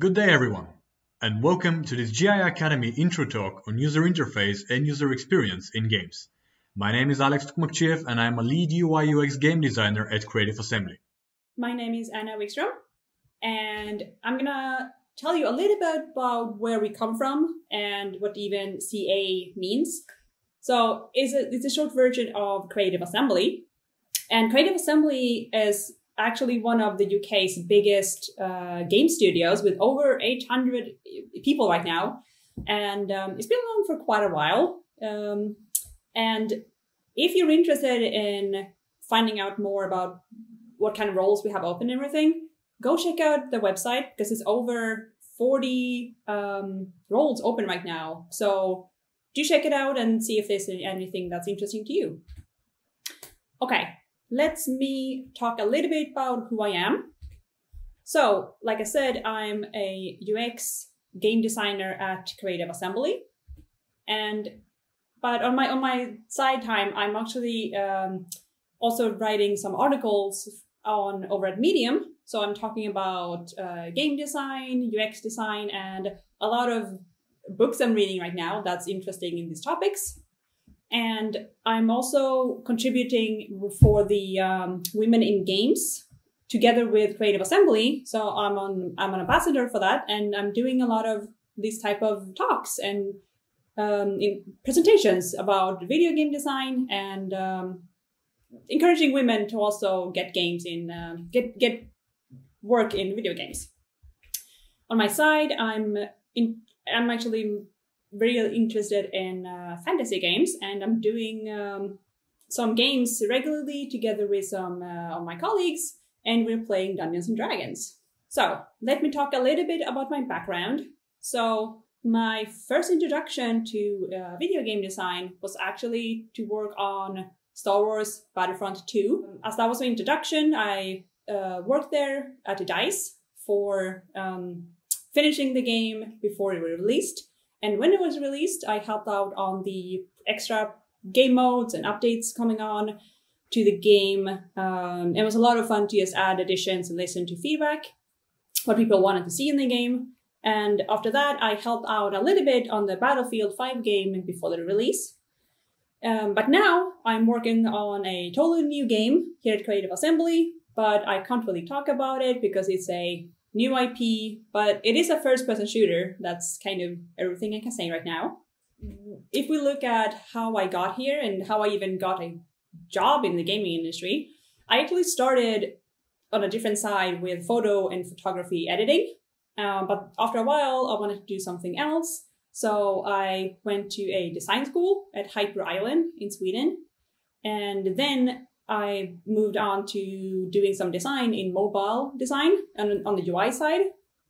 Good day everyone, and welcome to this GI Academy intro talk on user interface and user experience in games. My name is Alex Tokmakchiev and I'm a lead UI UX game designer at Creative Assembly. My name is Anna Wikström, and I'm gonna tell you a little bit about where we come from and what even CA means. So it's a, it's a short version of Creative Assembly. And Creative Assembly is actually one of the UK's biggest uh, game studios with over 800 people right now. And um, it's been around for quite a while. Um, and if you're interested in finding out more about what kind of roles we have open and everything, go check out the website because it's over 40 um, roles open right now. So do check it out and see if there's anything that's interesting to you. Okay, let me talk a little bit about who I am. So, like I said, I'm a UX game designer at Creative Assembly, and but on my on my side time, I'm actually um, also writing some articles on over at Medium. So I'm talking about uh, game design, UX design, and a lot of books I'm reading right now that's interesting in these topics. And I'm also contributing for the um, Women in Games together with Creative Assembly. So I'm on I'm an ambassador for that, and I'm doing a lot of these type of talks and um, presentations about video game design and um, encouraging women to also get games in uh, get get work in video games. On my side, I'm in I'm actually very interested in uh, fantasy games, and I'm doing um, some games regularly together with some uh, of my colleagues, and we're playing Dungeons and Dragons. So let me talk a little bit about my background. So my first introduction to uh, video game design was actually to work on Star Wars Battlefront 2. As that was my introduction, I uh, worked there at DICE for um, finishing the game before it was released. And when it was released, I helped out on the extra game modes and updates coming on to the game. Um, it was a lot of fun to just add additions and listen to feedback, what people wanted to see in the game. And after that, I helped out a little bit on the Battlefield 5 game before the release. Um, but now I'm working on a totally new game here at Creative Assembly, but I can't really talk about it because it's a new IP, but it is a first person shooter. That's kind of everything I can say right now. If we look at how I got here and how I even got a job in the gaming industry, I actually started on a different side with photo and photography editing. Um, but after a while, I wanted to do something else. So I went to a design school at Hyper Island in Sweden. And then I moved on to doing some design in mobile design and on the UI side.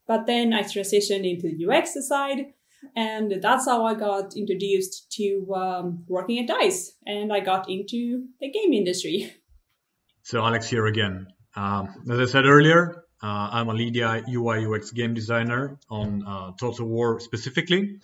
But then I transitioned into the UX side. And that's how I got introduced to um, working at DICE. And I got into the game industry. So, Alex here again. Um, as I said earlier, uh, I'm a lead UI UX game designer on uh, Total War specifically.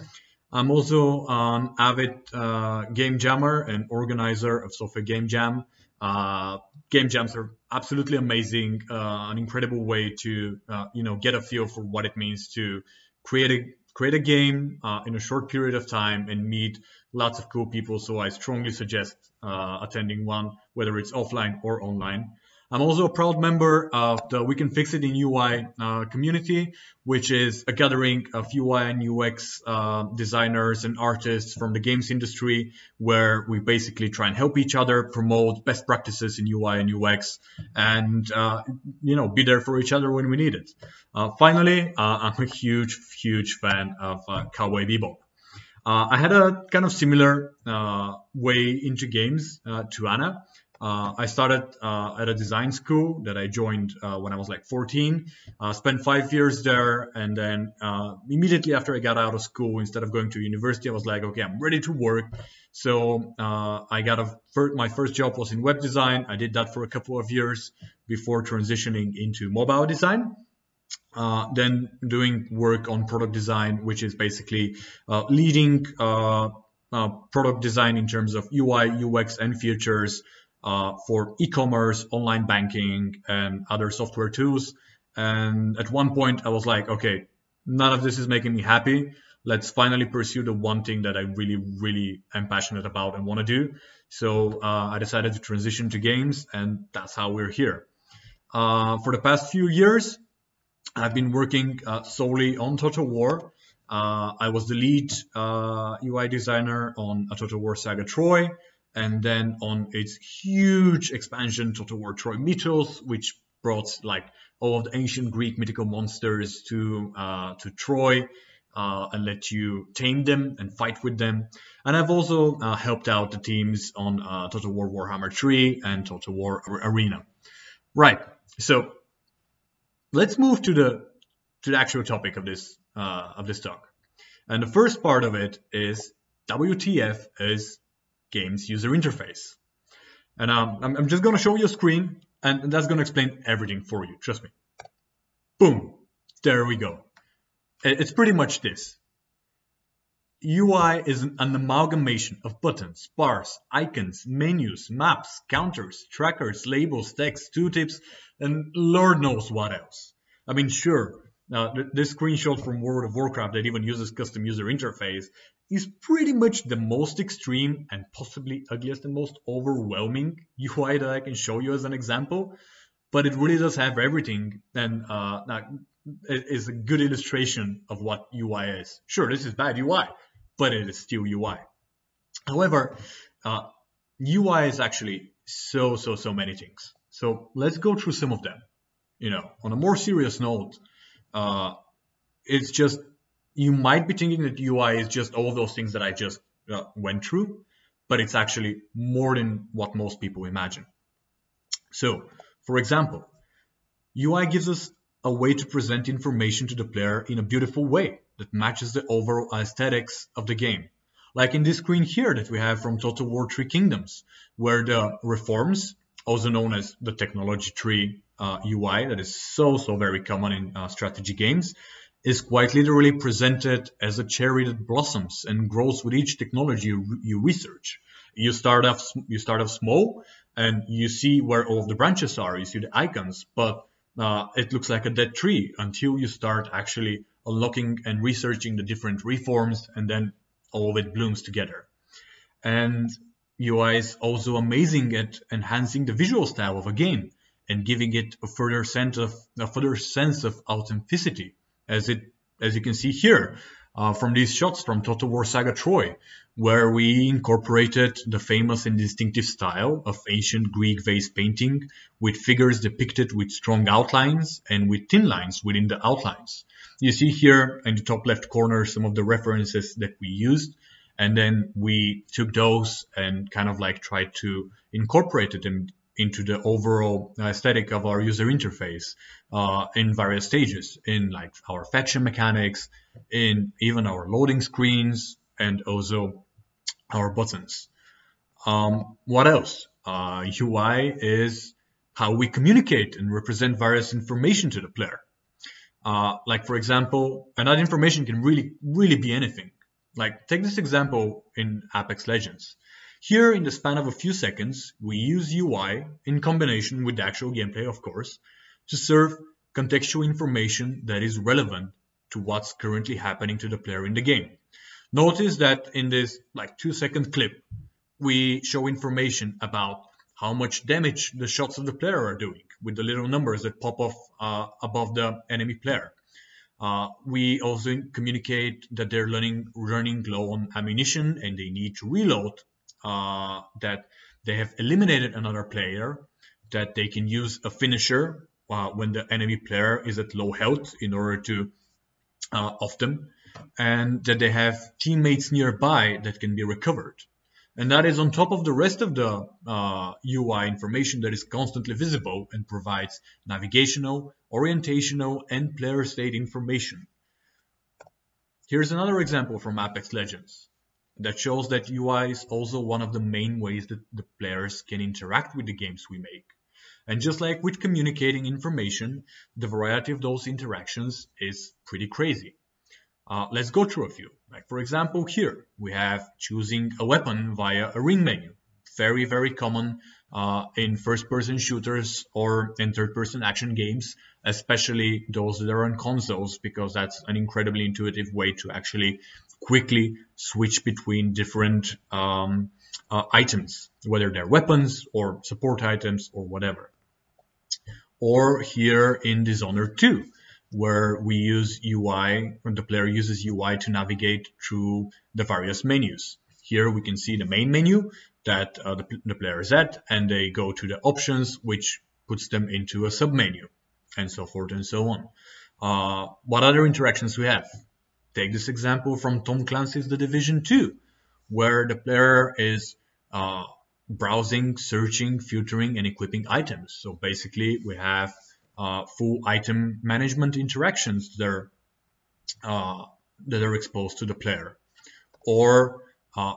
I'm also an avid uh, game jammer and organizer of Sofia Game Jam, uh, game jams are absolutely amazing, uh, an incredible way to uh, you know get a feel for what it means to create a create a game uh, in a short period of time and meet lots of cool people. So I strongly suggest attending one, whether it's offline or online. I'm also a proud member of the We Can Fix It in UI uh, community, which is a gathering of UI and UX uh, designers and artists from the games industry, where we basically try and help each other promote best practices in UI and UX, and uh, you know be there for each other when we need it. Uh, finally, uh, I'm a huge, huge fan of uh, Cowboy Bebop. I had a kind of similar way into games to Anna. Uh, I started uh, at a design school that I joined uh, when I was like 14. Uh, spent five years there, and then uh, immediately after I got out of school, instead of going to university, I was like, okay, I'm ready to work. So uh, I got a my first job was in web design. I did that for a couple of years before transitioning into mobile design. then doing work on product design, which is basically leading product design in terms of UI, UX, and features uh, for e-commerce, online banking, and other software tools. And at one point, I was like, okay, none of this is making me happy. Let's finally pursue the one thing that I really, really am passionate about and want to do. So uh, I decided to transition to games, and that's how we're here. Uh, for the past few years, I've been working uh, solely on Total War. Uh, I was the lead UI designer on a Total War Saga Troy, and then on its huge expansion, Total War Troy Mythos, which brought like all of the ancient Greek mythical monsters to uh, to Troy uh, and let you tame them and fight with them. And I've also uh, helped out the teams on uh, Total War Warhammer 3 and Total War Arena. Right. So let's move to the to the actual topic of this uh, of this talk. And the first part of it is WTF is games user interface. And um, I'm, just going to show you a screen and that's going to explain everything for you. Trust me. Boom. There we go. It's pretty much this. UI is an, amalgamation of buttons, bars, icons, menus, maps, counters, trackers, labels, text, tooltips, and Lord knows what else. I mean, sure, uh, this screenshot from World of Warcraft that even uses custom user interface is pretty much the most extreme and possibly ugliest and most overwhelming UI that I can show you as an example. But it really does have everything and uh, is a good illustration of what UI is. Sure, this is bad UI, but it is still UI. However, uh, UI is actually so, so, so many things. So let's go through some of them. You know, on a more serious note, uh, it's just you might be thinking that UI is just all those things that I just uh, went through, but it's actually more than what most people imagine. So, for example, UI gives us a way to present information to the player in a beautiful way that matches the overall aesthetics of the game. Like in this screen here that we have from Total War Three Kingdoms, where the reforms, also known as the technology tree uh, UI, that is so, so very common in uh, strategy games, is quite literally presented as a cherry that blossoms and grows with each technology you, research. You start off you start off small and you see where all the branches are. You see the icons, but uh, it looks like a dead tree until you start actually unlocking and researching the different reforms, and then all of it blooms together. And UI is also amazing at enhancing the visual style of a game and giving it a further sense of a further sense of authenticity as it as you can see here uh, from these shots from Total War Saga Troy, where we incorporated the famous and distinctive style of ancient Greek vase painting with figures depicted with strong outlines and with thin lines within the outlines. You see here in the top left corner some of the references that we used and then we took those and kind of like tried to incorporate them into the overall aesthetic of our user interface uh, in various stages, in like our fetching mechanics, in even our loading screens, and also our buttons. Um, what else? Uh, UI is how we communicate and represent various information to the player. Uh, like for example, and that information can really, really be anything. Like take this example in Apex Legends. Here, in the span of a few seconds, we use UI, in combination with the actual gameplay of course, to serve contextual information that is relevant to what's currently happening to the player in the game. Notice that in this like two second clip, we show information about how much damage the shots of the player are doing with the little numbers that pop off uh, above the enemy player. Uh, we also communicate that they're running, running low on ammunition and they need to reload uh, that they have eliminated another player, that they can use a finisher uh, when the enemy player is at low health in order to uh, off them, and that they have teammates nearby that can be recovered. And that is on top of the rest of the uh, UI information that is constantly visible and provides navigational, orientational, and player state information. Here's another example from Apex Legends that shows that UI is also one of the main ways that the players can interact with the games we make. And just like with communicating information, the variety of those interactions is pretty crazy. Uh, let's go through a few. Like for example, here we have choosing a weapon via a ring menu. very, very common uh, in first-person shooters or in third-person action games, especially those that are on consoles, because that's an incredibly intuitive way to actually quickly switch between different um, uh, items, whether they're weapons or support items or whatever. Or here in Dishonored 2, where we use UI, or the player uses UI to navigate through the various menus. Here we can see the main menu that uh, the, the player is at, and they go to the options, which puts them into a submenu, and so forth and so on. Uh, what other interactions we have? Take this example from Tom Clancy's The Division 2, where the player is uh, browsing, searching, filtering, and equipping items. So basically, we have uh, full item management interactions that are, uh, that are exposed to the player. Or uh,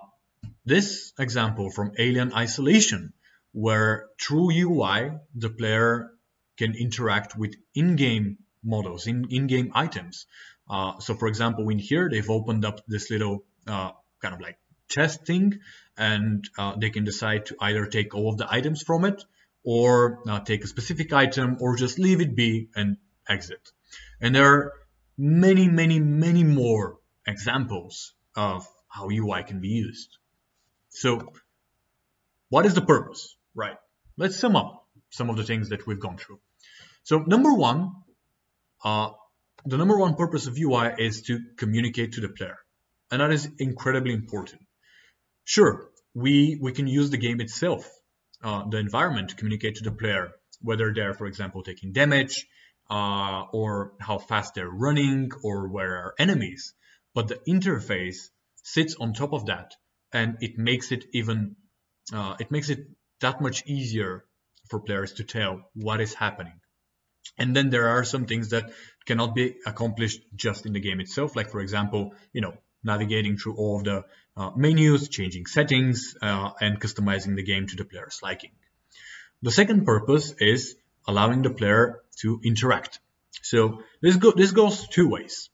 this example from Alien Isolation, where through UI, the player can interact with in-game models, in, in-game items. Uh, so for example, in here, they've opened up this little uh, kind of like chest thing, and uh, they can decide to either take all of the items from it, or uh, take a specific item, or just leave it be and exit. And there are many, many, many more examples of how UI can be used. So, what is the purpose? Right. Let's sum up some of the things that we've gone through. So, number one, uh, the number one purpose of UI is to communicate to the player, and that is incredibly important. Sure, we we can use the game itself, uh, the environment, to communicate to the player whether they're, for example, taking damage, uh, or how fast they're running, or where are enemies. But the interface sits on top of that, and it makes it even uh, it makes it that much easier for players to tell what is happening. And then there are some things that cannot be accomplished just in the game itself, like for example, you know, navigating through all of the uh, menus, changing settings, uh, and customizing the game to the player's liking. The second purpose is allowing the player to interact. So this, go this goes two ways.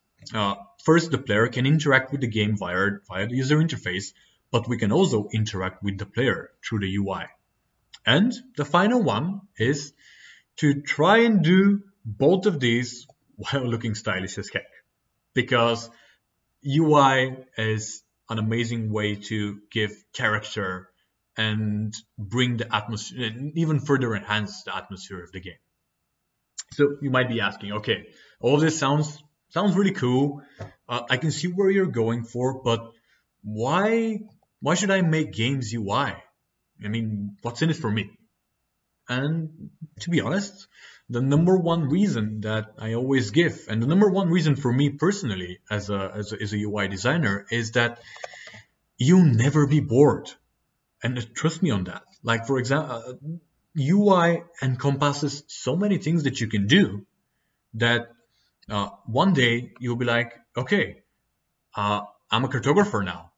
First, the player can interact with the game via, via the user interface, but we can also interact with the player through the UI. And the final one is to try and do both of these while looking stylish as heck. Because UI is an amazing way to give character and bring the atmosphere, even further enhance the atmosphere of the game. So you might be asking, okay, all this sounds sounds really cool. Uh, I can see where you're going for, but why why should I make games UI? I mean, what's in it for me? And to be honest, the number one reason that I always give, and the number one reason for me personally as a, as a, as a UI designer is that you'll never be bored. And trust me on that. Like, for example, UI encompasses so many things that you can do that uh, one day you'll be like, okay, uh, I'm a cartographer now.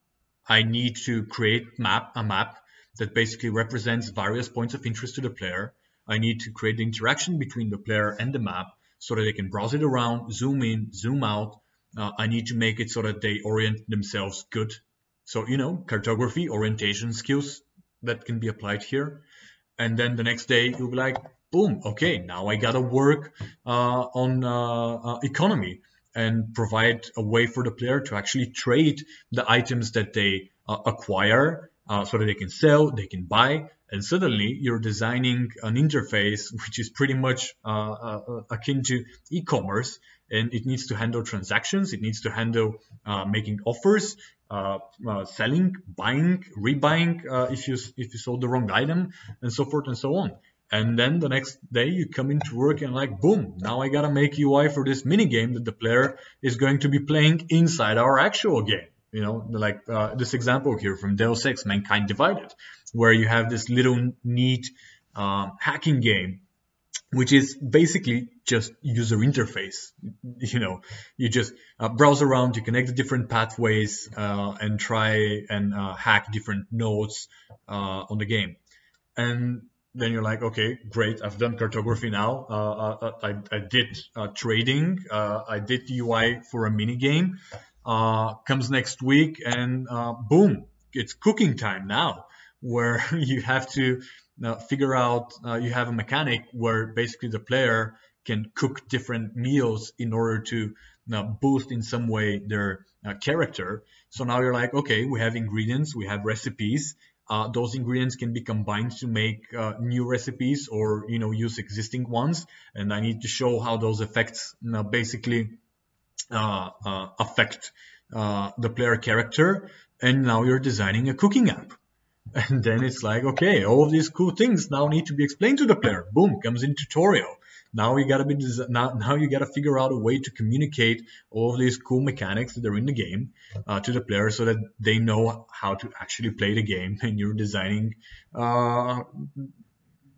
I need to create map a map that basically represents various points of interest to the player. I need to create the interaction between the player and the map so that they can browse it around, zoom in, zoom out. Uh, I need to make it so that they orient themselves good. So, you know, cartography, orientation skills that can be applied here. And then the next day you'll be like, boom, okay, now I gotta work uh, on uh, uh economy and provide a way for the player to actually trade the items that they acquire so that they can sell, they can buy, and suddenly you're designing an interface which is pretty much uh, uh akin to e-commerce and it needs to handle transactions, it needs to handle uh, making offers, selling, buying, rebuying if you if you sold the wrong item, and so forth and so on. And then the next day you come into work and like, boom, now I gotta make UI for this mini game that the player is going to be playing inside our actual game. You know, like uh, this example here from Deus Ex Mankind Divided, where you have this little neat um, hacking game, which is basically just user interface. You know, you just uh, browse around, you connect the different pathways, uh, and try and uh, hack different nodes uh, on the game. And then you're like, okay, great, I've done cartography now. Uh, uh, uh I, I, did uh, trading. Uh, I did UI for a mini game. Uh, comes next week, and boom, it's cooking time now. where you have to figure out you have a mechanic where basically the player can cook different meals in order to boost in some way their character. So now you're like, okay, we have ingredients, we have recipes. Uh, those ingredients can be combined to make uh, new recipes or you know use existing ones, and I need to show how those effects you know, basically affect the player character. And now you're designing a cooking app. And then it's like, okay, all of these cool things now need to be explained to the player. Boom, comes in tutorial. Now you gotta be now, now you gotta figure out a way to communicate all of these cool mechanics that are in the game uh, to the player so that they know how to actually play the game. And you're designing uh,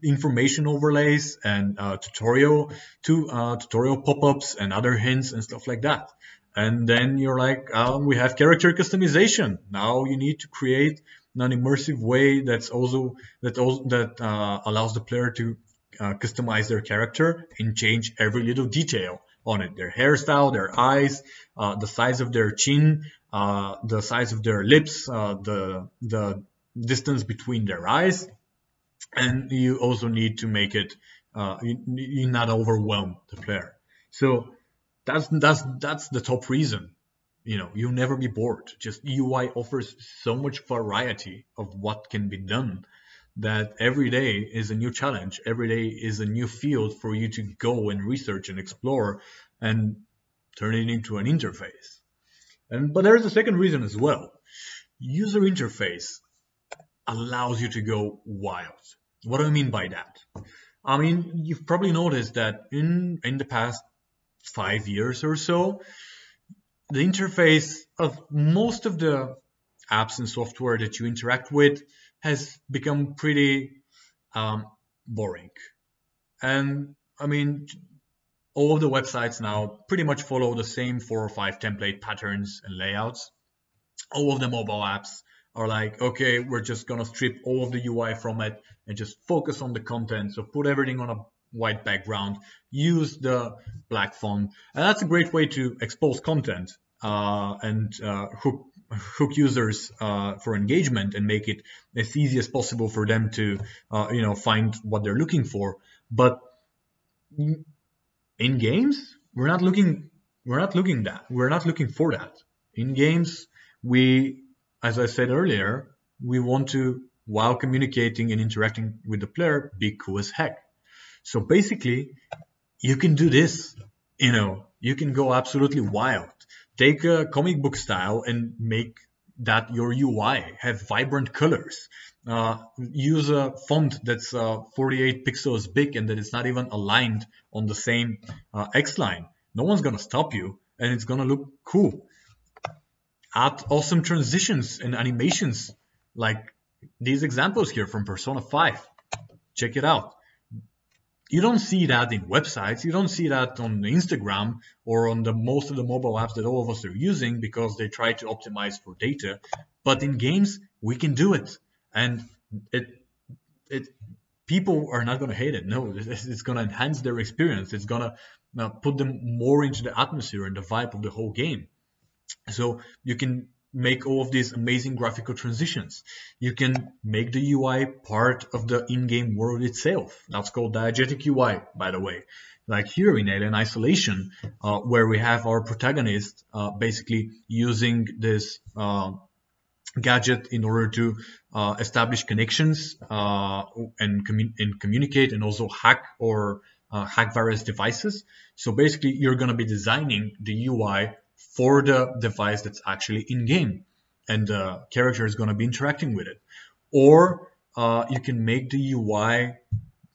information overlays and uh, tutorial to uh, tutorial pop-ups and other hints and stuff like that. And then you're like, um, we have character customization. Now you need to create an immersive way that's also that also that uh, allows the player to uh, customize their character and change every little detail on it. Their hairstyle their eyes uh, the size of their chin uh, the size of their lips uh, the the distance between their eyes. And you also need to make it uh, you, you not overwhelm the player. So that's that's that's the top reason. You know you'll never be bored. Just ui offers so much variety of what can be done that every day is a new challenge. Every day is a new field for you to go and research and explore and turn it into an interface. And but there's a second reason as well. User interface allows you to go wild. What do i mean by that? I mean you've probably noticed that in in the past five years or so the interface of most of the apps and software that you interact with has become pretty um, boring. And I mean, all of the websites now pretty much follow the same four or five template patterns and layouts. All of the mobile apps are like, okay, we're just gonna strip all of the UI from it and just focus on the content. So put everything on a white background, use the black font, and that's a great way to expose content uh, and uh, hook hook users uh, for engagement and make it as easy as possible for them to uh, you know find what they're looking for. But in games, we're not looking we're not looking that we're not looking for that. In games, we, as I said earlier, we want to while communicating and interacting with the player be cool as heck. So basically, you can do this. You know, you can go absolutely wild. Take a comic book style and make that your UI have vibrant colors. Uh, use a font that's uh, 48 pixels big and that it's not even aligned on the same uh, X line. No one's gonna stop you, and it's gonna look cool. Add awesome transitions and animations like these examples here from Persona 5. Check it out you don't see that in websites. You don't see that on Instagram or on the most of the mobile apps that all of us are using because they try to optimize for data. But in games, we can do it, and it it people are not going to hate it. No, it's, it's going to enhance their experience. It's going to uh, put them more into the atmosphere and the vibe of the whole game. So you can make all of these amazing graphical transitions. You can make the UI part of the in-game world itself. That's called diegetic UI, by the way. Like here in Alien Isolation, uh, where we have our protagonist uh, basically using this uh, gadget in order to uh, establish connections uh, and, commun- and, communicate and also hack or uh, hack various devices. So basically, you're going to be designing the UI for the device that's actually in game and the character is going to be interacting with it. Or uh, you can make the UI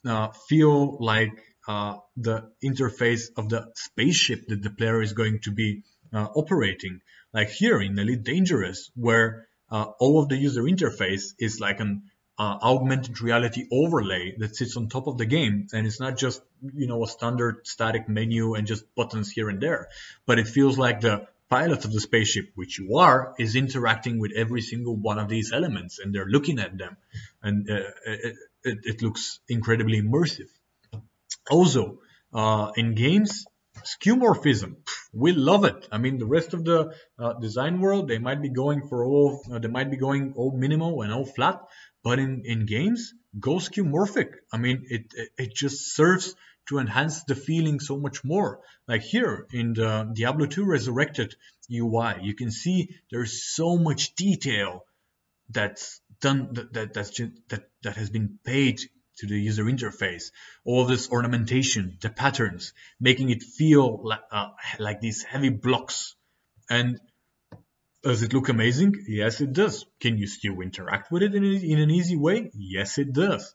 uh, feel like uh, the interface of the spaceship that the player is going to be uh, operating. Like here in Elite Dangerous, where uh, all of the user interface is like an uh, augmented reality overlay that sits on top of the game. And it's not just you know a standard static menu and just buttons here and there but it feels like the pilot of the spaceship which you are is interacting with every single one of these elements and they're looking at them. And uh, it, it, it, looks incredibly immersive. Also uh, in games skeuomorphism we love it. I mean, the rest of the uh, design world, they might be going for all, uh, they might be going all minimal and all flat, but in, in games, go skeuomorphic. I mean, it, it, it just serves to enhance the feeling so much more. Like here in the Diablo 2 Resurrected UI, you can see there's so much detail that's done that that that's just, that that has been paid to the user interface. All this ornamentation, the patterns, making it feel like, uh, like these heavy blocks. And does it look amazing? Yes, it does. Can you still interact with it in, in an easy way? Yes, it does.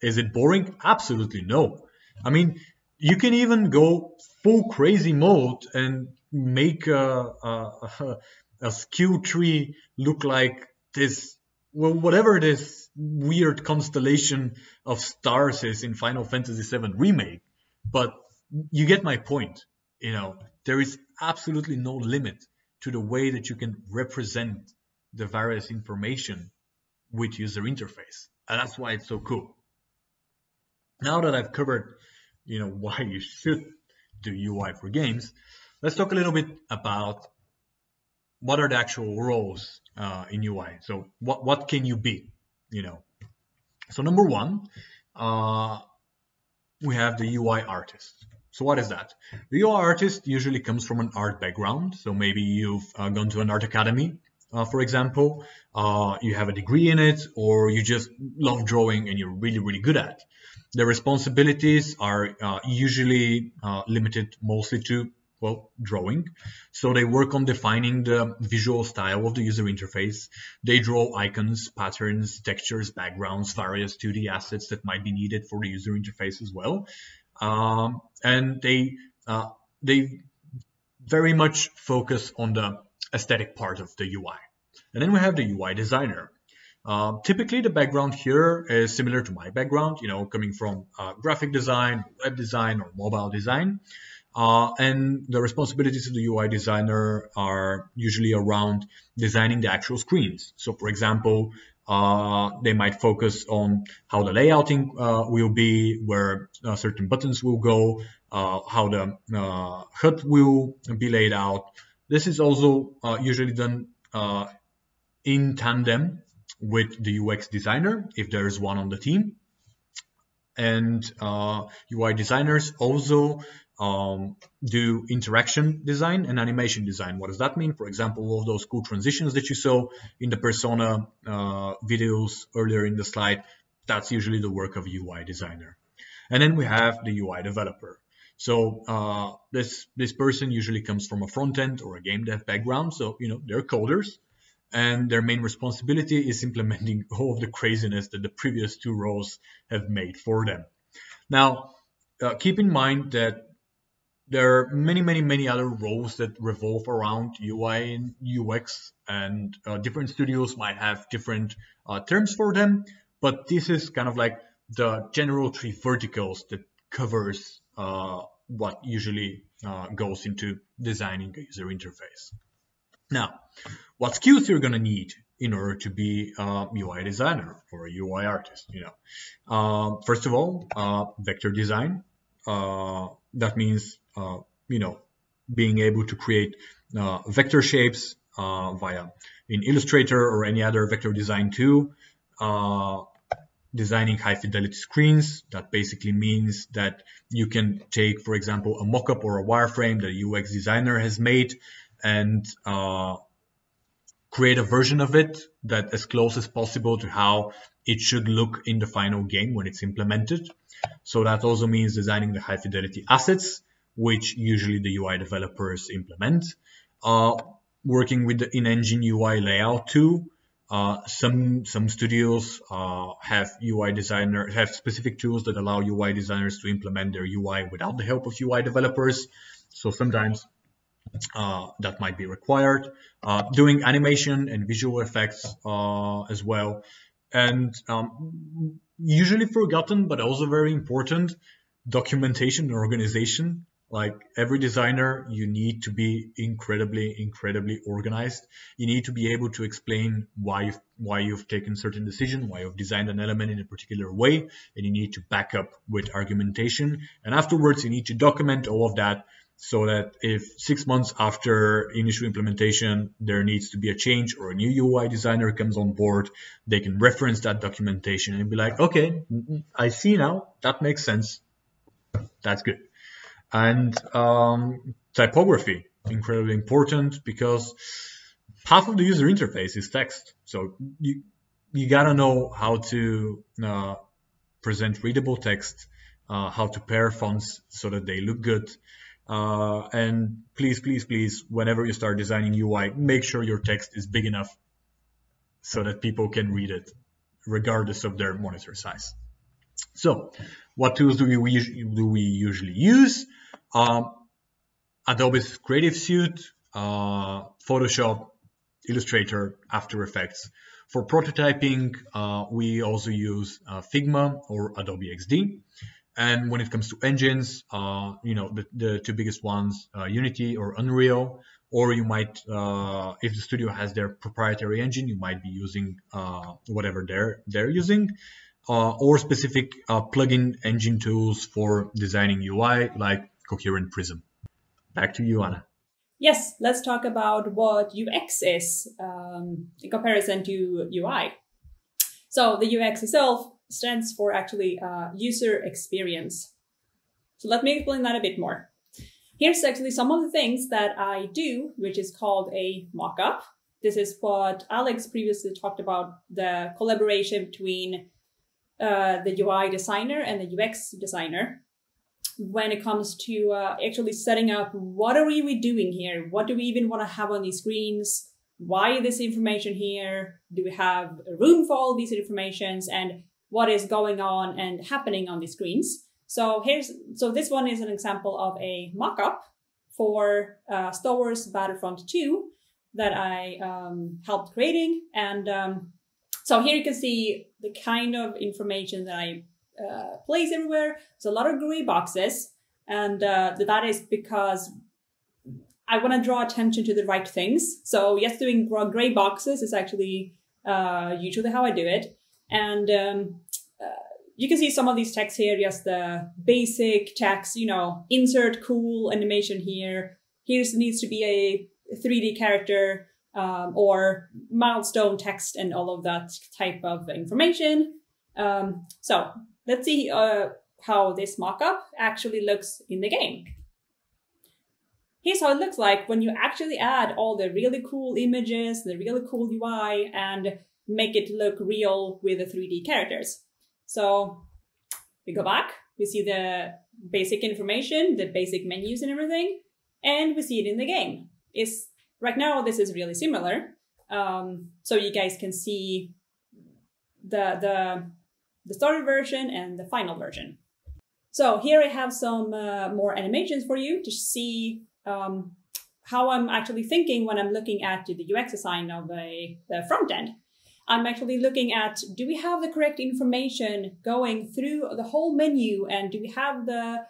Is it boring? Absolutely no. I mean, you can even go full crazy mode and make a, a, a skill tree look like this, well, whatever this weird constellation of stars is in Final Fantasy VII Remake. But you get my point. You know, there is absolutely no limit to the way that you can represent the various information with user interface. And that's why it's so cool. Now that I've covered, you know, why you should do UI for games, let's talk a little bit about what are the actual roles uh, in UI. So what, what can you be, you know? So number one, uh, we have the UI artist. So what is that? The UI artist usually comes from an art background. So maybe you've uh, gone to an art academy, uh, for example, uh, you have a degree in it, or you just love drawing and you're really, really good at. The responsibilities are uh, usually uh, limited mostly to well, drawing. So they work on defining the visual style of the user interface. They draw icons, patterns, textures, backgrounds, various 2D assets that might be needed for the user interface as well um, and they uh, they very much focus on the aesthetic part of the UI. And then we have the UI designer. Uh, typically, the background here is similar to my background, you know, coming from uh, graphic design, web design, or mobile design. Uh, and the responsibilities of the UI designer are usually around designing the actual screens. So, for example, uh, they might focus on how the layouting uh, will be, where uh, certain buttons will go, uh, how the uh, HUD will be laid out. This is also uh, usually done in tandem with the UX designer, if there is one on the team. And UI designers also um, do interaction design and animation design. What does that mean? For example, all those cool transitions that you saw in the persona uh, videos earlier in the slide, that's usually the work of a UI designer. And then we have the UI developer. So uh, this this person usually comes from a front end or a game dev background. So you know they're coders, and their main responsibility is implementing all of the craziness that the previous two roles have made for them. Now, uh, keep in mind that there are many, many, many other roles that revolve around UI and UX, and uh, different studios might have different uh, terms for them. But this is kind of like the general three verticals that covers uh, what usually uh, goes into designing a user interface. Now, what skills you're gonna need in order to be a UI designer or a UI artist? You know, uh, first of all, uh, vector design. that means you know, being able to create uh, vector shapes uh, via in Illustrator or any other vector design tool, designing high fidelity screens. That basically means that you can take, for example, a mockup or a wireframe that a UX designer has made and uh, create a version of it that as close as possible to how it should look in the final game when it's implemented. So that also means designing the high fidelity assets which usually the UI developers implement. Uh, working with the in-engine UI layout too. Uh, some some studios uh, have UI designers have specific tools that allow UI designers to implement their UI without the help of UI developers. So sometimes uh, that might be required. Uh, doing animation and visual effects uh, as well, and um, usually forgotten but also very important documentation and organization like every designer you need to be incredibly incredibly organized you need to be able to explain why you've, why you've taken certain decision why you've designed an element in a particular way and you need to back up with argumentation and afterwards you need to document all of that so that if six months after initial implementation there needs to be a change or a new UI designer comes on board, they can reference that documentation and be like, okay, I see now, that makes sense. That's good. And um, typography, incredibly important because half of the user interface is text. So you, you gotta know how to uh, present readable text, uh, how to pair fonts so that they look good, uh, and please, please, please, whenever you start designing UI, make sure your text is big enough so that people can read it regardless of their monitor size. So what tools do we, do we usually use? Um, Adobe's Creative Suite, uh, Photoshop, Illustrator, After Effects. For prototyping, uh, we also use uh, Figma or Adobe XD. And when it comes to engines, uh, you know, the, the two biggest ones, uh, Unity or Unreal, or you might, uh, if the studio has their proprietary engine, you might be using whatever they're, they're using, or specific plugin engine tools for designing UI like Coherent Prysm. Back to you, Anna. Yes, let's talk about what UX is um, in comparison to UI. So the UX itself stands for actually uh, user experience. So let me explain that a bit more. Here's actually some of the things that I do, which is called a mockup. This is what Alex previously talked about, the collaboration between uh, the UI designer and the UX designer when it comes to uh, actually setting up what are we doing here? What do we even want to have on these screens? Why this information here? Do we have room for all these informations? And what is going on and happening on the screens. So here's, so this one is an example of a mock-up for uh, Star Wars Battlefront 2 that I um, helped creating. And um, so here you can see the kind of information that I uh, place everywhere. There's a lot of gray boxes. And uh, that is because I want to draw attention to the right things. So yes, doing gray boxes is actually uh, usually how I do it. And um, uh, you can see some of these texts here, just the basic text, you know, insert cool animation here. Here needs to be a 3D character um, or milestone text and all of that type of information. Um, so let's see uh, how this mockup actually looks in the game. Here's how it looks like when you actually add all the really cool images, the really cool UI, and make it look real with the 3D characters. So we go back, we see the basic information, the basic menus and everything, and we see it in the game. Is right now this is really similar. Um, so you guys can see the the the starter version and the final version. So here I have some uh, more animations for you to see um, how I'm actually thinking when I'm looking at the UX design of a, the front end. I'm actually looking at do we have the correct information going through the whole menu and do we have the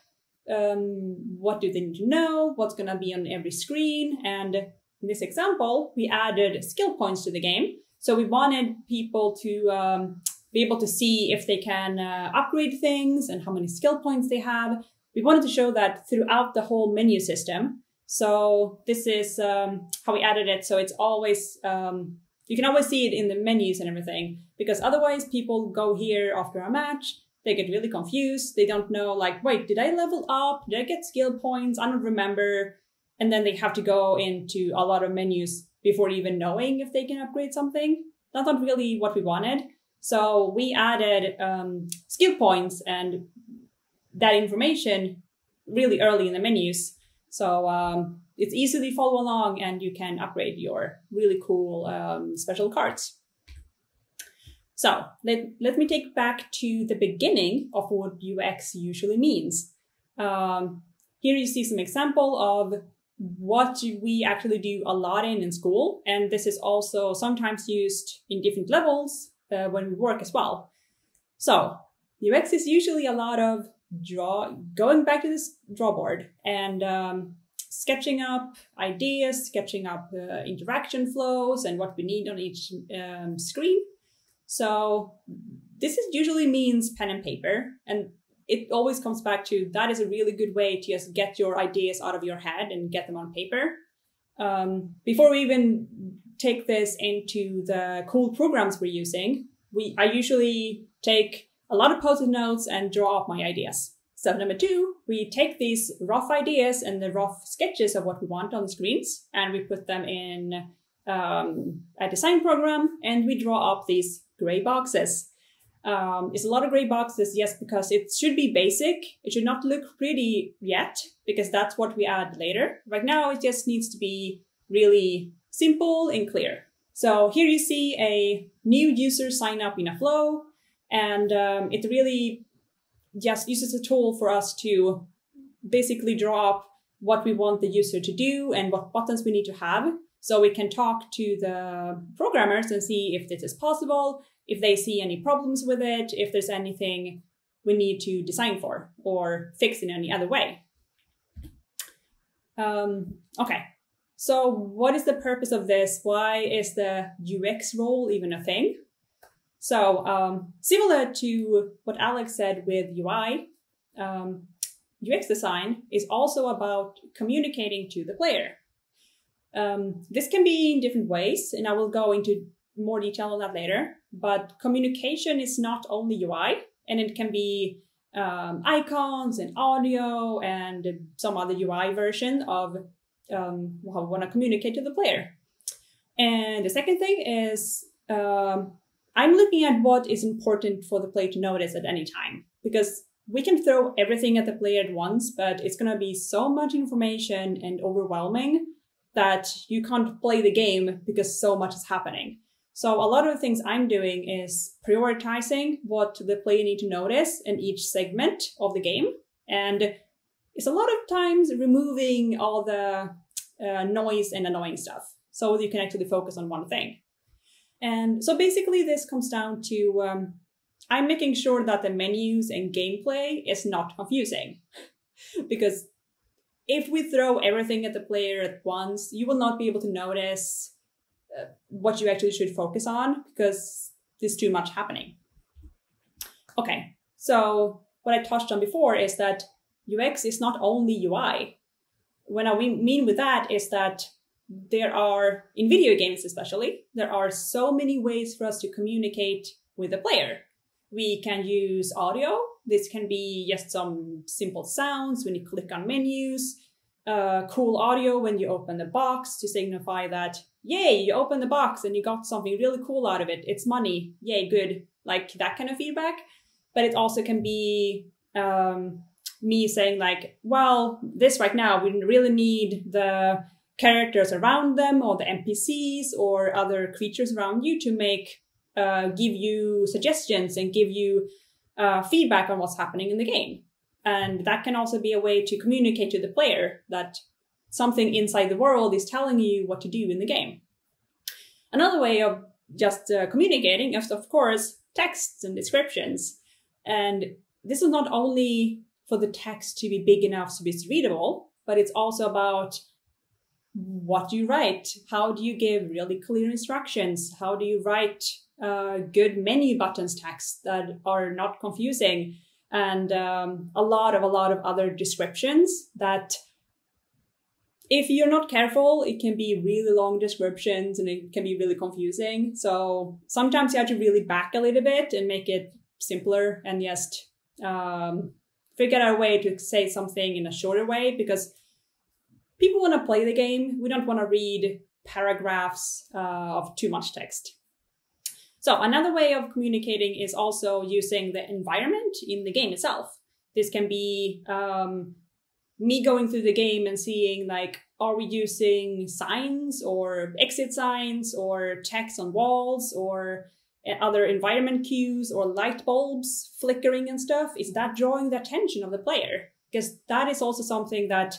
um, what do they need to know, what's going to be on every screen. And in this example, we added skill points to the game. So we wanted people to um, be able to see if they can uh, upgrade things and how many skill points they have. We wanted to show that throughout the whole menu system. So this is um, how we added it. So it's always um, you can always see it in the menus and everything because otherwise people go here after a match. They get really confused. They don't know, like, wait, did I level up? Did I get skill points? I don't remember. And then they have to go into a lot of menus before even knowing if they can upgrade something. That's not really what we wanted. So we added um, skill points and that information really early in the menus. So um, it's easily follow along and you can upgrade your really cool um, special cards. So let, let me take back to the beginning of what UX usually means. Um, here you see some example of what we actually do a lot in in school. And this is also sometimes used in different levels uh, when we work as well. So UX is usually a lot of draw, going back to this draw board and um, sketching up ideas, sketching up uh, interaction flows and what we need on each um, screen. So this is usually means pen and paper. And it always comes back to that is a really good way to just get your ideas out of your head and get them on paper. Um, before we even take this into the cool programs we're using, we I usually take a lot of post-it notes and draw up my ideas. Step number two, we take these rough ideas and the rough sketches of what we want on the screens and we put them in um, a design program and we draw up these gray boxes. Um, it's a lot of gray boxes, yes, because it should be basic. It should not look pretty yet, because that's what we add later. Right now, it just needs to be really simple and clear. So here you see a new user sign up in a flow, and um, it really just uses a tool for us to basically draw up what we want the user to do and what buttons we need to have. So we can talk to the programmers and see if this is possible, if they see any problems with it, if there's anything we need to design for or fix in any other way. Um, okay, so what is the purpose of this? Why is the UX role even a thing? So um, similar to what Alex said with UI, um, UX design is also about communicating to the player. Um, this can be in different ways, and I will go into more detail on that later. But communication is not only UI, and it can be um, icons and audio and some other UI version of um, how we want to communicate to the player. And the second thing is um, I'm looking at what is important for the player to notice at any time because we can throw everything at the player at once, but it's going to be so much information and overwhelming that you can't play the game because so much is happening. So a lot of the things I'm doing is prioritizing what the player need to notice in each segment of the game. And it's a lot of times removing all the uh, noise and annoying stuff. So you can actually focus on one thing. And so basically this comes down to, um, I'm making sure that the menus and gameplay is not confusing because if we throw everything at the player at once, you will not be able to notice uh, what you actually should focus on because there's too much happening. Okay, so what I touched on before is that UX is not only UI. What I mean with that is that there are, in video games especially, there are so many ways for us to communicate with the player. We can use audio. This can be just some simple sounds when you click on menus, uh, cool audio when you open the box to signify that yay, you opened the box and you got something really cool out of it. It's money. Yay, good. Like that kind of feedback. But it also can be um, me saying like, well, this right now, we really need the characters around them or the NPCs or other creatures around you to make, uh, give you suggestions and give you uh, feedback on what's happening in the game. And that can also be a way to communicate to the player that something inside the world is telling you what to do in the game. Another way of just uh, communicating is, of course, texts and descriptions. And this is not only for the text to be big enough to be readable, but it's also about what do you write? How do you give really clear instructions? How do you write uh, good menu buttons text that are not confusing? And um, a lot of a lot of other descriptions that if you're not careful, it can be really long descriptions and it can be really confusing. So sometimes you have to really back a little bit and make it simpler and just um, figure out a way to say something in a shorter way because people want to play the game. We don't want to read paragraphs uh, of too much text. So another way of communicating is also using the environment in the game itself. This can be um, me going through the game and seeing like, are we using signs or exit signs or text on walls or eh, other environment cues or light bulbs flickering and stuff? Is that drawing the attention of the player? Because that is also something that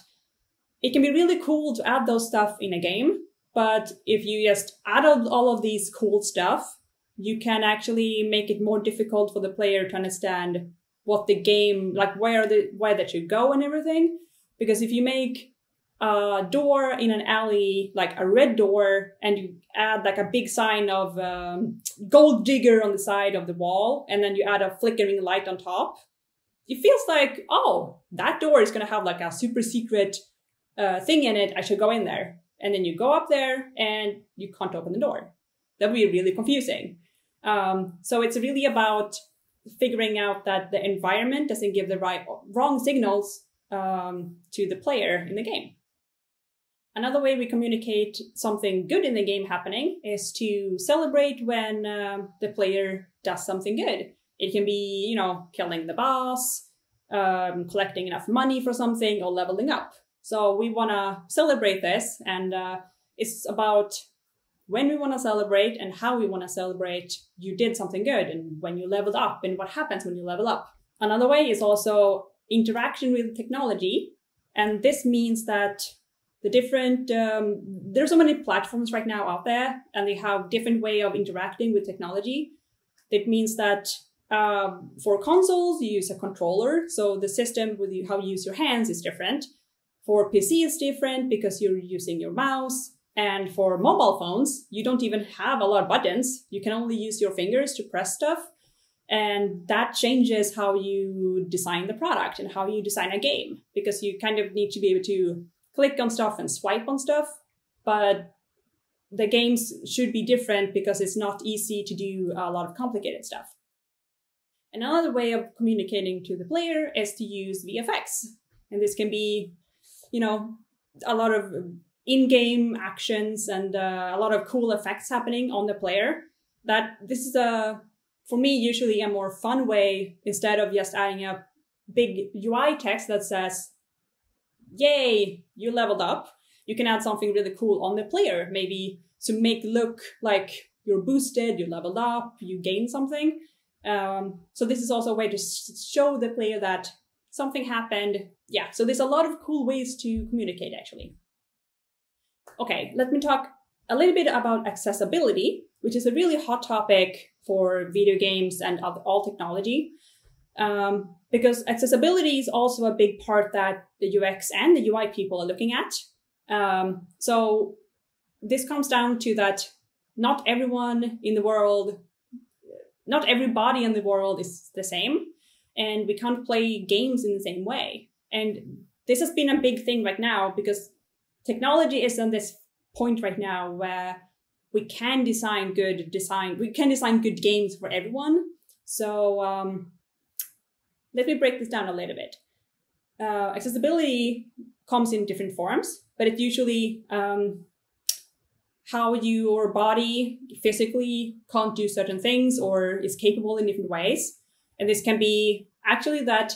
it can be really cool to add those stuff in a game. But if you just add all of these cool stuff, you can actually make it more difficult for the player to understand what the game, like where the, where they should go and everything. Because if you make a door in an alley, like a red door, and you add like a big sign of um, gold digger on the side of the wall, and then you add a flickering light on top, it feels like, oh, that door is going to have like a super secret uh, thing in it. I should go in there. And then you go up there and you can't open the door. That would be really confusing. Um, so it's really about figuring out that the environment doesn't give the right wrong signals um, to the player in the game. Another way we communicate something good in the game happening is to celebrate when um, the player does something good. It can be, you know, killing the boss, um, collecting enough money for something, or leveling up. So we want to celebrate this, and uh, it's about when we want to celebrate and how we want to celebrate you did something good and when you leveled up and what happens when you level up. Another way is also interaction with technology. And this means that the different, um, there's so many platforms right now out there and they have different way of interacting with technology. That means that um, for consoles, you use a controller. So the system with you, how you use your hands is different. For PC, it's different because you're using your mouse. And for mobile phones, you don't even have a lot of buttons. You can only use your fingers to press stuff. And that changes how you design the product and how you design a game because you kind of need to be able to click on stuff and swipe on stuff. But the games should be different because it's not easy to do a lot of complicated stuff. Another way of communicating to the player is to use VFX. And this can be, you know, a lot of in-game actions and uh, a lot of cool effects happening on the player. That this is a for me, usually a more fun way instead of just adding a big UI text that says, yay, you leveled up. You can add something really cool on the player, maybe to make look like you're boosted, you leveled up, you gain something. Um, so this is also a way to show the player that something happened. Yeah, so there's a lot of cool ways to communicate actually. Okay, let me talk a little bit about accessibility, which is a really hot topic for video games and all technology. Um, because accessibility is also a big part that the UX and the UI people are looking at. Um, so this comes down to that not everyone in the world, not everybody in the world is the same, and we can't play games in the same way. And this has been a big thing right now because technology is on this point right now where we can design good design we can design good games for everyone. So um, let me break this down a little bit. Uh, accessibility comes in different forms but it's usually um, how your body physically can't do certain things or is capable in different ways. And this can be actually that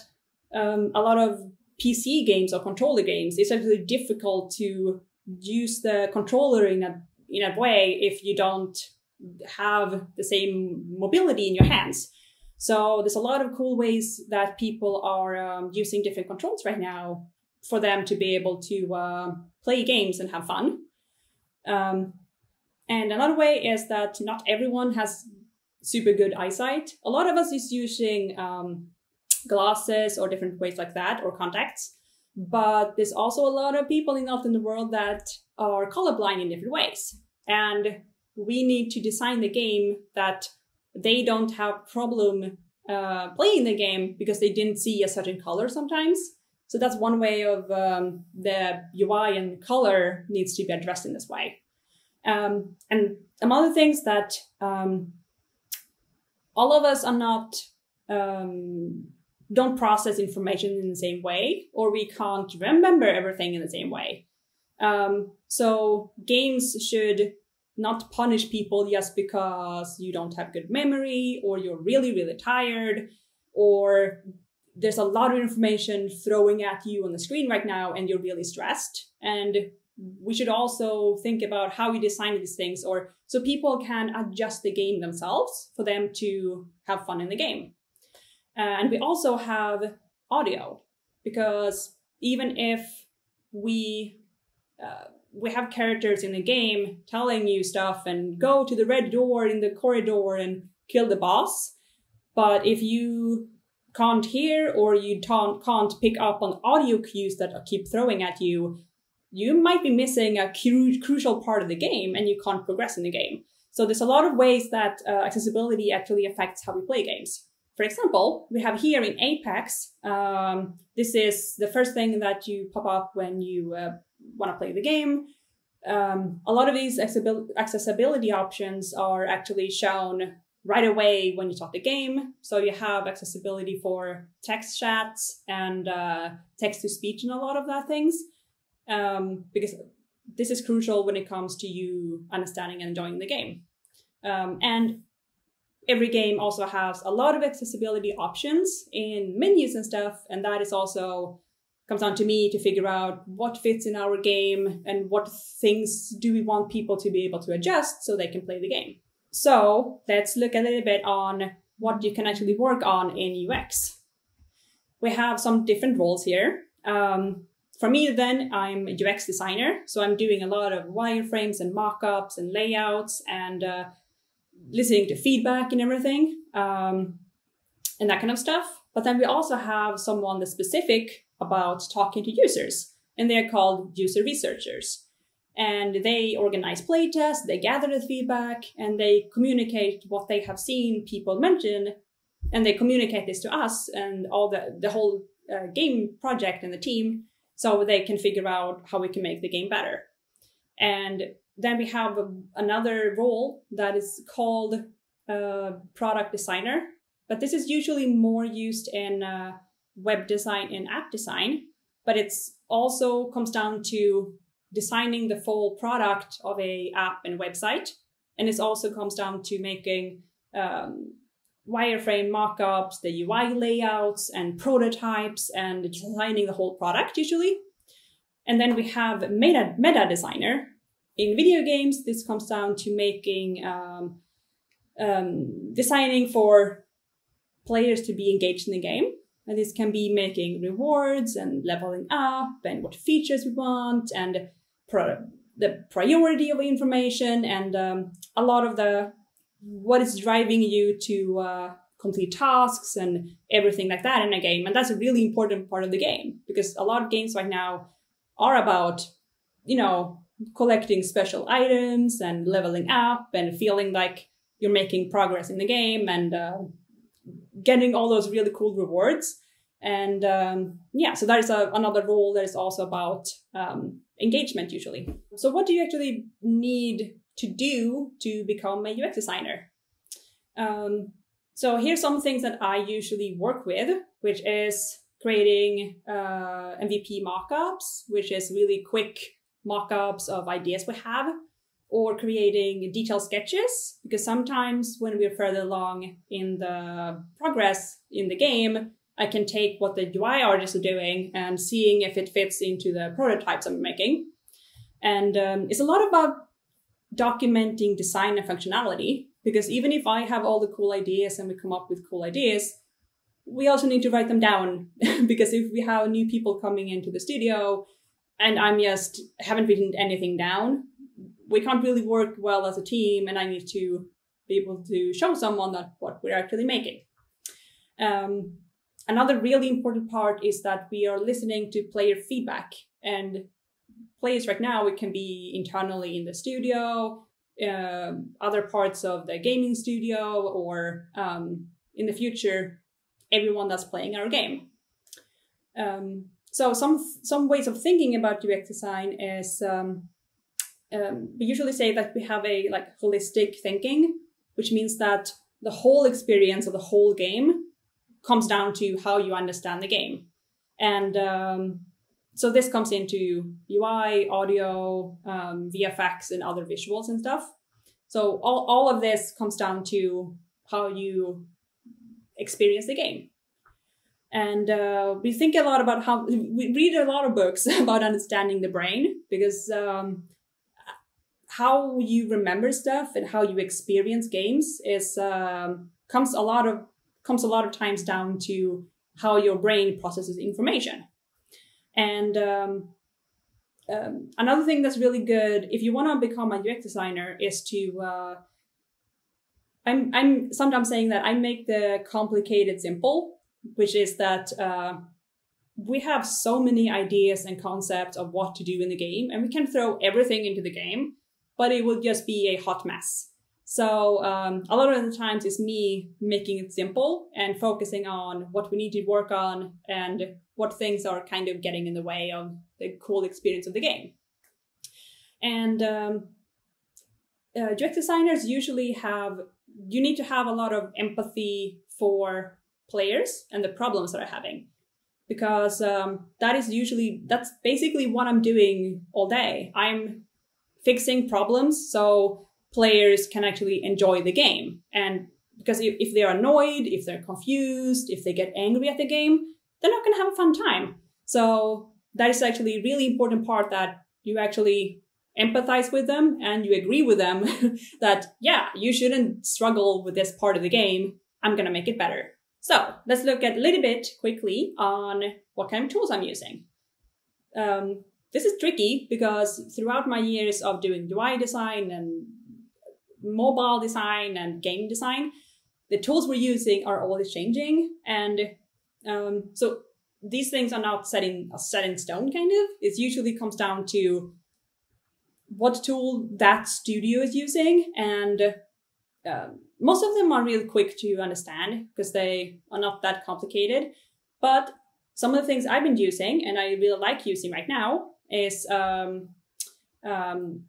um, a lot of pc games or controller games it's actually difficult to use the controller in a in a way if you don't have the same mobility in your hands. So there's a lot of cool ways that people are um, using different controls right now for them to be able to uh, play games and have fun. Um, and another way is that not everyone has super good eyesight. A lot of us is using um, glasses or different ways like that or contacts. But there's also a lot of people in, the world that are colorblind in different ways. And we need to design the game that they don't have problem uh, playing the game because they didn't see a certain color sometimes. So that's one way of um, the UI and color needs to be addressed in this way. Um, and some other things that um, all of us are not um, don't process information in the same way, or we can't remember everything in the same way. Um, so games should not punish people just because you don't have good memory or you're really, really tired or there's a lot of information throwing at you on the screen right now and you're really stressed. And we should also think about how we design these things or so people can adjust the game themselves for them to have fun in the game. Uh, and we also have audio because even if we uh, we have characters in the game telling you stuff and go to the red door in the corridor and kill the boss, but if you can't hear or you can't pick up on audio cues that keep throwing at you, you might be missing a cru- crucial part of the game and you can't progress in the game. So there's a lot of ways that uh, accessibility actually affects how we play games. for example, we have here in Apex, um, this is the first thing that you pop up when you uh, want to play the game. Um, a lot of these accessibility options are actually shown right away when you start the game. So you have accessibility for text chats and uh, text to speech and a lot of that things. Um, because this is crucial when it comes to you understanding and enjoying the game. Um, and every game also has a lot of accessibility options in menus and stuff, and that is also comes down to me to figure out what fits in our game and what things do we want people to be able to adjust so they can play the game. So let's look a little bit on what you can actually work on in UX. We have some different roles here. Um, for me, then, I'm a UX designer, so I'm doing a lot of wireframes and mockups and layouts and uh, listening to feedback and everything, um, and that kind of stuff. But then we also have someone that's specific about talking to users, and they're called user researchers. And they organize playtests, they gather the feedback, and they communicate what they have seen people mention, and they communicate this to us and all the the whole uh, game project and the team, so they can figure out how we can make the game better. And then we have a, another role that is called uh, product designer, but this is usually more used in uh, web design and app design. But it's also comes down to designing the full product of a app and website, and it also comes down to making um, wireframe mockups, the UI layouts, and prototypes, and designing the whole product usually. And then we have meta meta designer, in video games, this comes down to making um, um, designing for players to be engaged in the game. And this can be making rewards and leveling up and what features we want and pro- the priority of information and um, a lot of the what is driving you to uh, complete tasks and everything like that in a game. And that's a really important part of the game because a lot of games right now are about, you know, collecting special items and leveling up and feeling like you're making progress in the game and uh, getting all those really cool rewards. And um, yeah, so that is a, another role that is also about um, engagement usually. So, what do you actually need to do to become a UX designer? Um, so, here's some things that I usually work with, which is creating uh, MVP mockups, which is really quick mock-ups of ideas we have or creating detailed sketches because sometimes when we're further along in the progress in the game i can take what the ui artists are doing and seeing if it fits into the prototypes i'm making. And um, it's a lot about documenting design and functionality because even if i have all the cool ideas and we come up with cool ideas we also need to write them down. Because if we have new people coming into the studio and I'm just haven't written anything down, we can't really work well as a team, and I need to be able to show someone that what we're actually making. Um, another really important part is that we are listening to player feedback and players right now it can be internally in the studio uh, other parts of the gaming studio or um, in the future everyone that's playing our game um, so some some ways of thinking about UX design is um, um, we usually say that we have a like holistic thinking, which means that the whole experience of the whole game comes down to how you understand the game, and um, so this comes into UI, audio, um, VFX, and other visuals and stuff. So all all of this comes down to how you experience the game. And uh, we think a lot about how we read a lot of books about understanding the brain because um, how you remember stuff and how you experience games is um, comes a lot of comes a lot of times down to how your brain processes information. And um, um, another thing that's really good if you want to become a UX designer is to uh, I'm I'm sometimes saying that I make the complicated simple which is that uh, we have so many ideas and concepts of what to do in the game, and we can throw everything into the game, but it will just be a hot mess. So um, a lot of the times it's me making it simple and focusing on what we need to work on and what things are kind of getting in the way of the cool experience of the game. And um, uh, UX designers usually have you need to have a lot of empathy for players and the problems that are having because um, that is usually that's basically what i'm doing all day i'm fixing problems so players can actually enjoy the game and because if, they're annoyed if they're confused if they get angry at the game they're not going to have a fun time so that is actually a really important part that you actually empathize with them and you agree with them that, yeah, you shouldn't struggle with this part of the game. I'm going to make it better. So let's look at a little bit quickly on what kind of tools I'm using. Um, this is tricky because throughout my years of doing UI design and mobile design and game design, the tools we're using are always changing. And um, so these things are not set in, set in stone, kind of. It usually comes down to what tool that studio is using and uh, most of them are really quick to understand because they are not that complicated but some of the things i've been using and i really like using right now is um, um,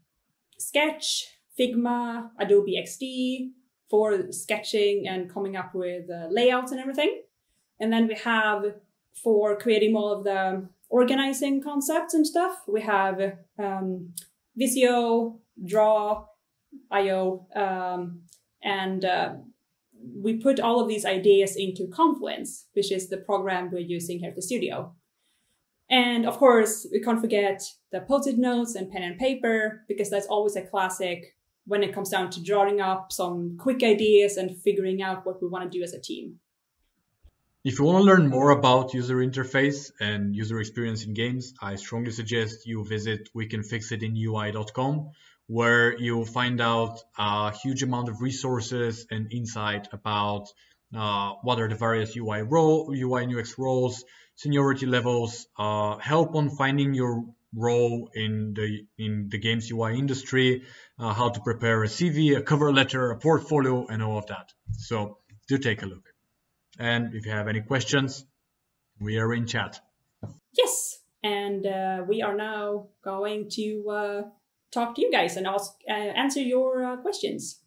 sketch figma adobe xd for sketching and coming up with uh, layouts and everything and then we have for creating more of the organizing concepts and stuff we have um, Visio, Draw, IO, um, and uh, we put all of these ideas into Confluence, which is the program we're using here at the studio. And of course, we can't forget the post-it notes and pen and paper, because that's always a classic when it comes down to drawing up some quick ideas and figuring out what we want to do as a team. If you want to learn more about user interface and user experience in games, I strongly suggest you visit wecanfixitinui.com where you'll find out a huge amount of resources and insight about uh, what are the various UI role, UI and UX roles, seniority levels, uh, help on finding your role in the in the games UI industry, uh, how to prepare a CV, a cover letter, a portfolio, and all of that. So do take a look. And if you have any questions, we are in chat. Yes, and uh, we are now going to uh, talk to you guys and ask uh, answer your uh, questions.